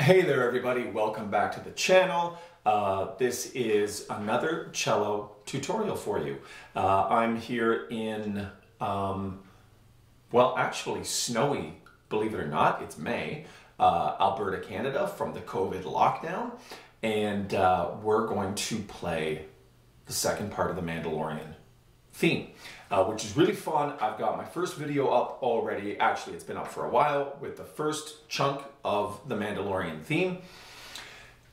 Hey there everybody, welcome back to the channel. Uh, this is another cello tutorial for you. Uh, I'm here in, um, well actually snowy, believe it or not, it's May, uh, Alberta, Canada from the COVID lockdown. And uh, we're going to play the second part of the Mandalorian theme, uh, which is really fun. I've got my first video up already. Actually, it's been up for a while with the first chunk of the Mandalorian theme.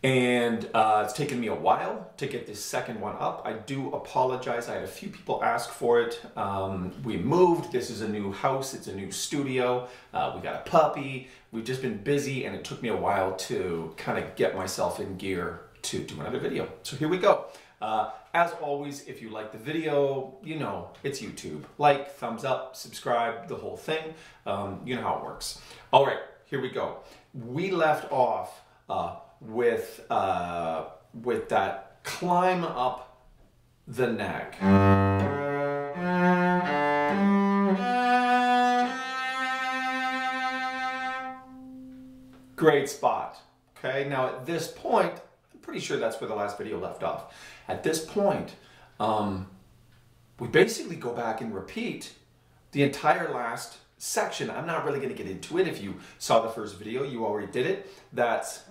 And uh, it's taken me a while to get this second one up. I do apologize. I had a few people ask for it. Um, we moved. This is a new house. It's a new studio. Uh, we got a puppy. We've just been busy and it took me a while to kind of get myself in gear to do another video. So here we go. Uh, as always, if you like the video, you know, it's YouTube. Like, thumbs up, subscribe, the whole thing. Um, you know how it works. All right, here we go. We left off uh, with, uh, with that climb up the neck. Great spot. Okay, now at this point, pretty sure that's where the last video left off. At this point, um, we basically go back and repeat the entire last section. I'm not really going to get into it. If you saw the first video, you already did it. That's...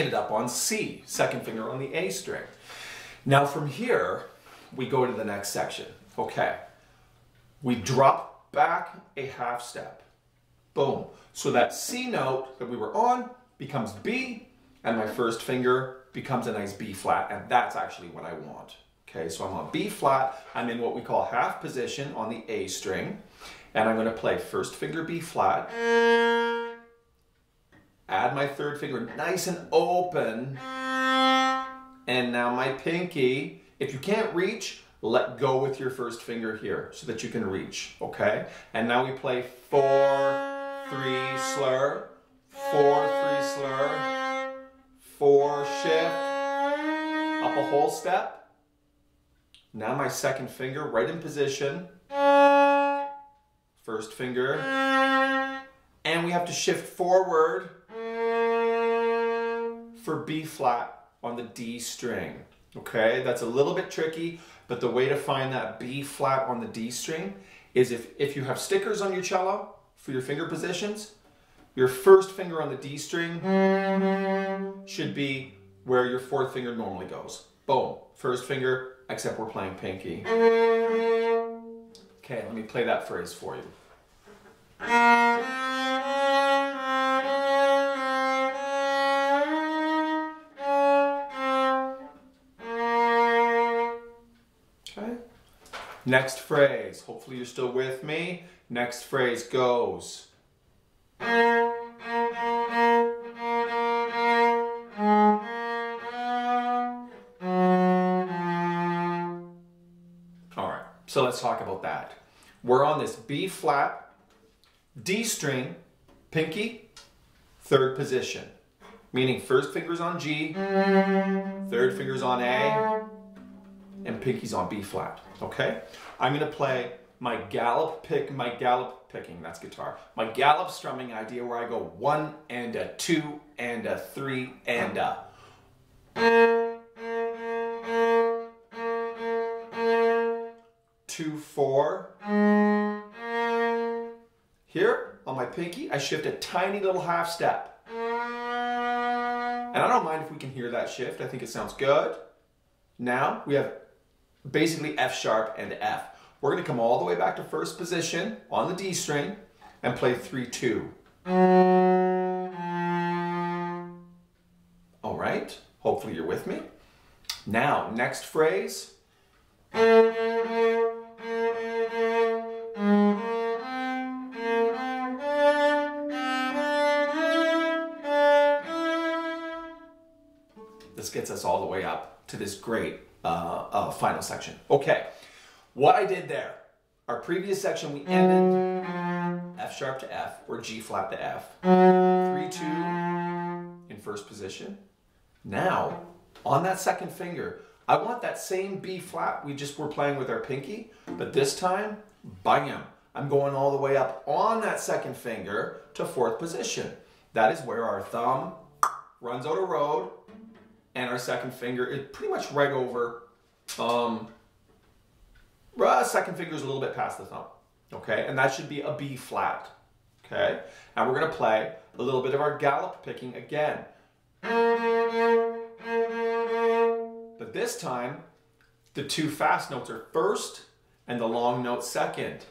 ended up on C, second finger on the A string. Now from here, we go to the next section. Okay, we drop back a half step. Boom. So that C note that we were on becomes B, and my first finger becomes a nice B flat, and that's actually what I want. Okay, so I'm on B flat, I'm in what we call half position on the A string, and I'm gonna play first finger B flat, add my third finger nice and open. And now my pinky, if you can't reach, let go with your first finger here so that you can reach, okay? And now we play four, three, slur, four, three, slur, four, shift, up a whole step. Now my second finger right in position, first finger, and we have to shift forward for B flat on the D string. Okay, that's a little bit tricky, but the way to find that B flat on the D string is if, if you have stickers on your cello for your finger positions, your first finger on the D string should be where your fourth finger normally goes. Boom, first finger, except we're playing pinky. Okay, let me play that phrase for you. Next phrase. Hopefully you're still with me. Next phrase goes. All right, so let's talk about that. We're on this B flat, D string, pinky, third position. Meaning first finger's on G, third finger's on A, and pinky's on B flat, okay? I'm gonna play my gallop pick, my gallop picking, that's guitar. My gallop strumming idea where I go one and a two and a three and a. Two, four. Here on my pinky, I shift a tiny little half step. And I don't mind if we can hear that shift. I think it sounds good. Now we have basically F sharp and F. We're going to come all the way back to first position on the D string and play 3-2. All right, hopefully you're with me. Now, next phrase. This gets us all the way up to this great uh, uh, final section. Okay, what I did there, our previous section, we ended F sharp to F or G flat to F. 3 2 in first position. Now, on that second finger, I want that same B flat we just were playing with our pinky, but this time, bam, I'm going all the way up on that second finger to fourth position. That is where our thumb runs out of road and our second finger is pretty much right over, um, uh, second finger is a little bit past the thumb, okay? And that should be a B flat, okay? And we're gonna play a little bit of our gallop picking again. But this time, the two fast notes are first and the long note second.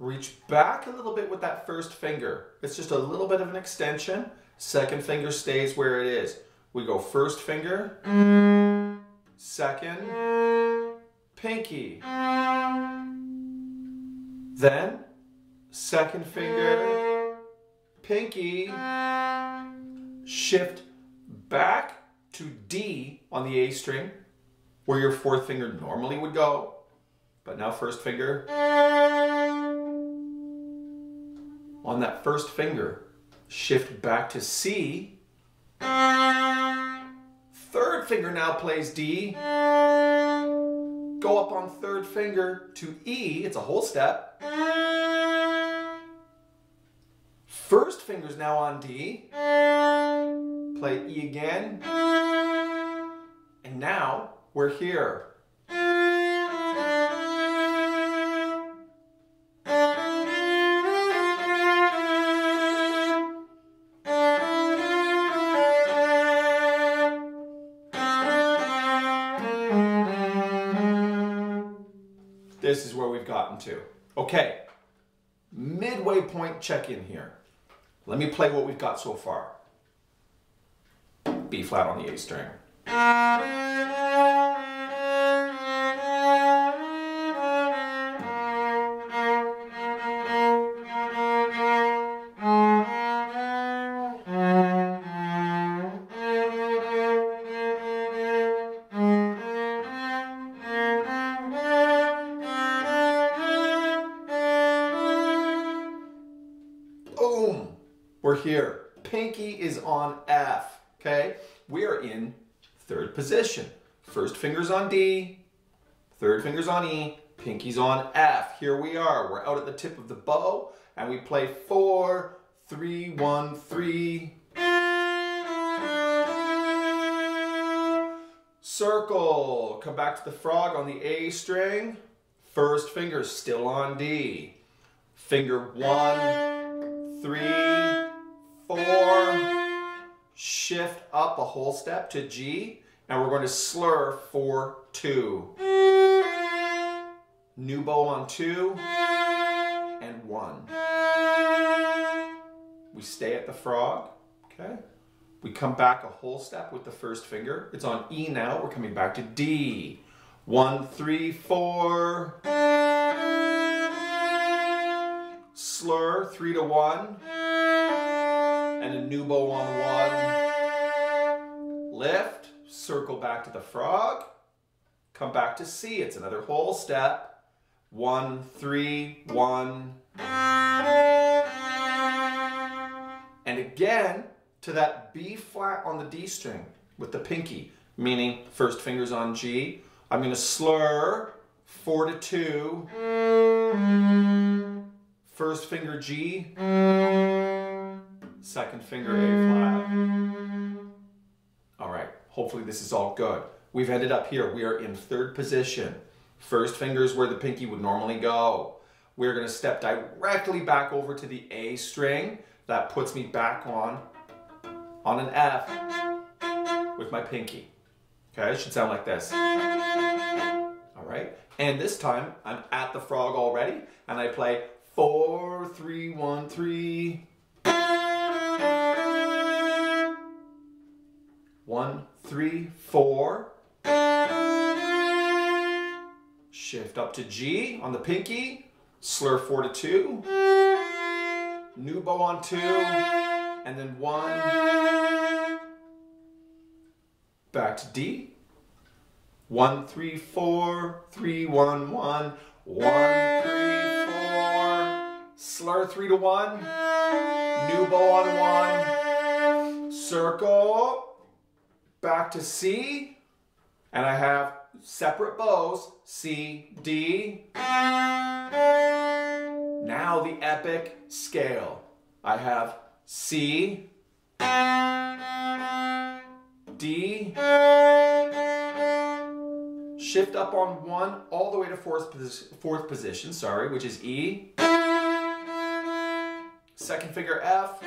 Reach back a little bit with that first finger. It's just a little bit of an extension. Second finger stays where it is. We go first finger, second, pinky. Then, second finger, pinky, shift back to D on the A string, where your fourth finger normally would go. But now first finger. On that first finger, shift back to C. Third finger now plays D. Go up on third finger to E. It's a whole step. First finger's now on D. Play E again. And now we're here. Gotten to. Okay, midway point check in here. Let me play what we've got so far. B flat on the A string. Here. Pinky is on F, okay? We are in third position. First finger's on D, third finger's on E, pinky's on F. Here we are. We're out at the tip of the bow, and we play four, three, one, three. Circle. Come back to the frog on the A string. First finger still on D. Finger one, three, four. Shift up a whole step to G, and we're going to slur four, two. New bow on two, and one. We stay at the frog, okay? We come back a whole step with the first finger. It's on E now. We're coming back to D. One, three, four. Slur, three to one. And a new bow on one. Lift, circle back to the frog. Come back to C. It's another whole step. One, three, one. And again, to that B flat on the D string with the pinky, meaning first finger's on G. I'm going to slur four to two. First finger G, second finger A flat. All right, hopefully this is all good. We've ended up here. We are in third position. First finger is where the pinky would normally go. We're going to step directly back over to the A string. That puts me back on on an F with my pinky. Okay, it should sound like this. All right, and this time I'm at the frog already, and I play four, three, one, three. Three, four. Shift up to G on the pinky, slur four to two. New bow on two, and then one, back to D. One, three, four, three, one, one, one, three, four. Slur three to one. New bow on one. Circle. Back to C. And I have separate bows, C, D. Now the epic scale. I have C, D, shift up on one all the way to fourth, fourth position, sorry, which is E, second finger F,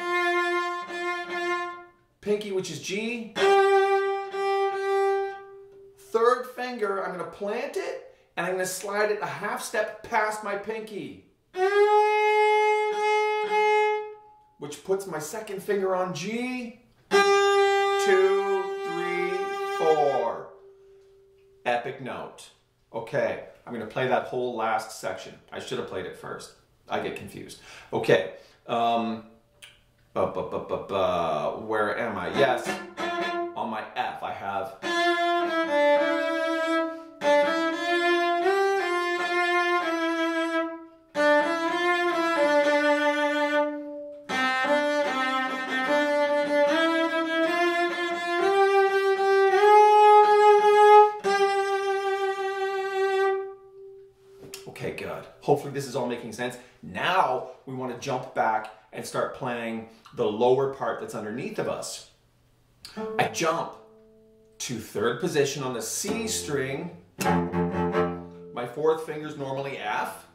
pinky, which is G, third finger, I'm gonna plant it, and I'm gonna slide it a half step past my pinky. Which puts my second finger on G. Two, three, four. Epic note. Okay, I'm gonna play that whole last section. I should have played it first. I get confused. Okay, um, bu -bu -bu where am I? Yes, on my F, I have Hopefully this is all making sense. Now we want to jump back and start playing the lower part that's underneath of us. I jump to third position on the C string. My fourth finger is normally F.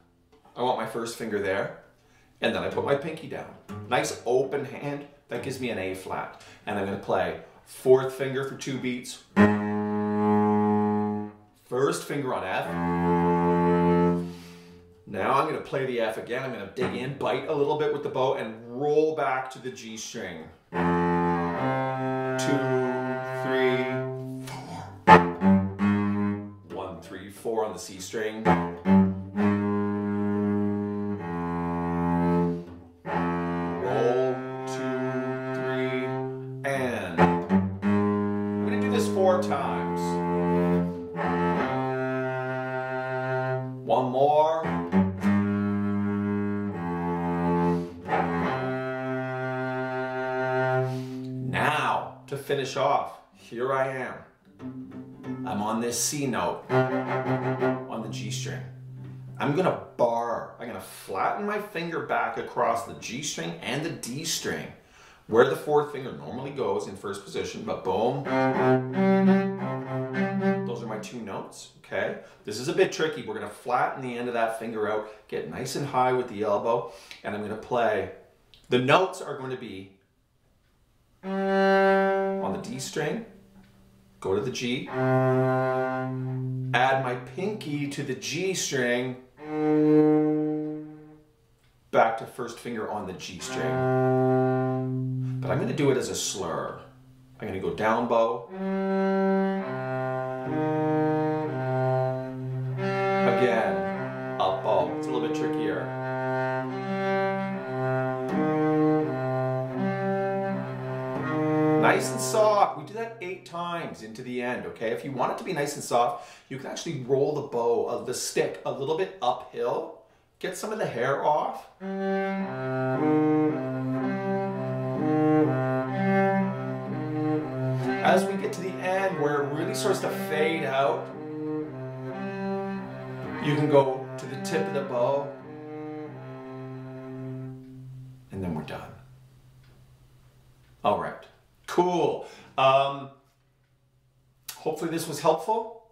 I want my first finger there. And then I put my pinky down. Nice open hand. That gives me an A flat. And I'm going to play fourth finger for two beats. First finger on F. Now I'm going to play the F again. I'm going to dig in, bite a little bit with the bow, and roll back to the G string. Two, three, four. One, three, four on the C string. Finish off, here I am. I'm on this C note on the G string. I'm gonna bar, I'm gonna flatten my finger back across the G string and the D string, where the fourth finger normally goes in first position, but boom. Those are my two notes, okay? This is a bit tricky. We're gonna flatten the end of that finger out, get nice and high with the elbow, and I'm gonna play. The notes are going to be on the D string, go to the G, add my pinky to the G string, back to first finger on the G string. But I'm going to do it as a slur. I'm going to go down bow. Nice and soft. We do that eight times into the end, okay? If you want it to be nice and soft, you can actually roll the bow of the stick a little bit uphill, get some of the hair off. As we get to the end where it really starts to fade out, you can go to the tip of the bow, and then we're done. All right. Cool. Um, hopefully this was helpful.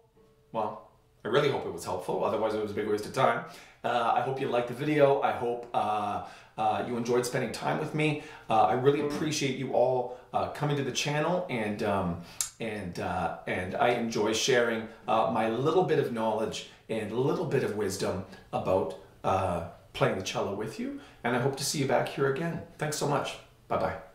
Well, I really hope it was helpful. Otherwise, it was a big waste of time. Uh, I hope you liked the video. I hope uh, uh, you enjoyed spending time with me. Uh, I really appreciate you all uh, coming to the channel, and um, and uh, and I enjoy sharing my little bit of knowledge and a little bit of wisdom about playing the cello with you. And I hope to see you back here again. Thanks so much. Bye bye.